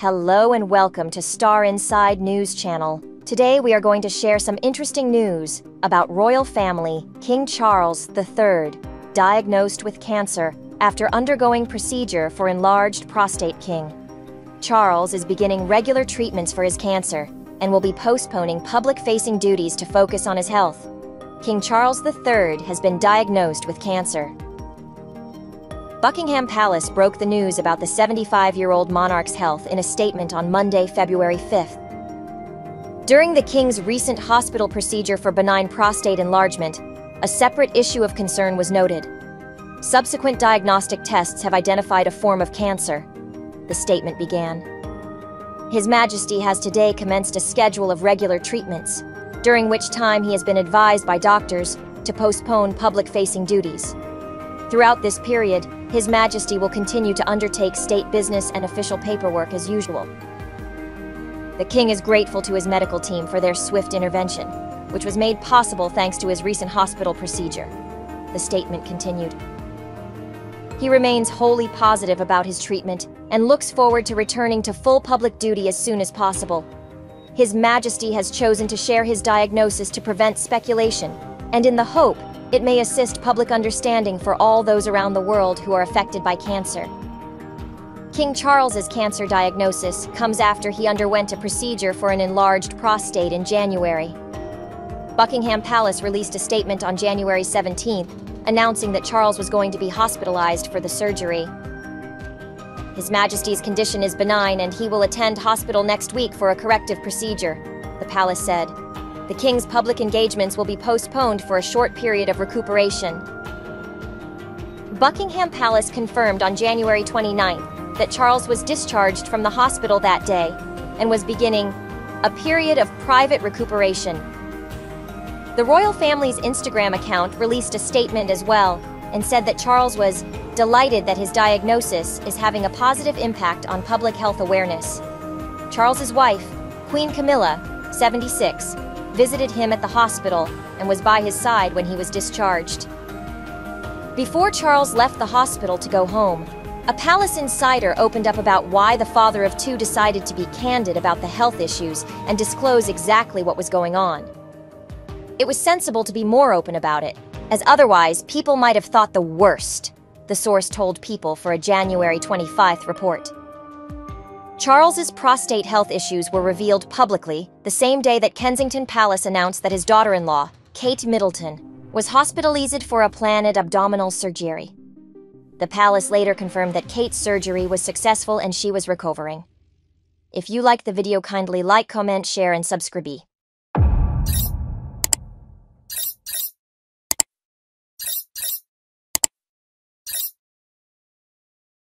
Hello and welcome to Star Inside News Channel. Today we are going to share some interesting news about royal family King Charles III, diagnosed with cancer after undergoing procedure for enlarged prostate king. Charles is beginning regular treatments for his cancer and will be postponing public-facing duties to focus on his health. King Charles III has been diagnosed with cancer. Buckingham Palace broke the news about the 75-year-old monarch's health in a statement on Monday, February 5th. During the king's recent hospital procedure for benign prostate enlargement, a separate issue of concern was noted. Subsequent diagnostic tests have identified a form of cancer, the statement began. His Majesty has today commenced a schedule of regular treatments, during which time he has been advised by doctors to postpone public-facing duties. Throughout this period, his Majesty will continue to undertake state business and official paperwork as usual. The King is grateful to his medical team for their swift intervention, which was made possible thanks to his recent hospital procedure. The statement continued. He remains wholly positive about his treatment and looks forward to returning to full public duty as soon as possible. His Majesty has chosen to share his diagnosis to prevent speculation, and in the hope it may assist public understanding for all those around the world who are affected by cancer. King Charles's cancer diagnosis comes after he underwent a procedure for an enlarged prostate in January. Buckingham Palace released a statement on January 17th announcing that Charles was going to be hospitalized for the surgery. His Majesty's condition is benign and he will attend hospital next week for a corrective procedure, the palace said the king's public engagements will be postponed for a short period of recuperation. Buckingham Palace confirmed on January 29 that Charles was discharged from the hospital that day and was beginning a period of private recuperation. The royal family's Instagram account released a statement as well and said that Charles was delighted that his diagnosis is having a positive impact on public health awareness. Charles's wife, Queen Camilla, 76, visited him at the hospital, and was by his side when he was discharged. Before Charles left the hospital to go home, a palace insider opened up about why the father of two decided to be candid about the health issues and disclose exactly what was going on. It was sensible to be more open about it, as otherwise people might have thought the worst, the source told People for a January 25th report. Charles's prostate health issues were revealed publicly the same day that Kensington Palace announced that his daughter-in-law, Kate Middleton, was hospitalized for a planned abdominal surgery. The palace later confirmed that Kate's surgery was successful and she was recovering. If you like the video kindly like, comment, share and subscribe.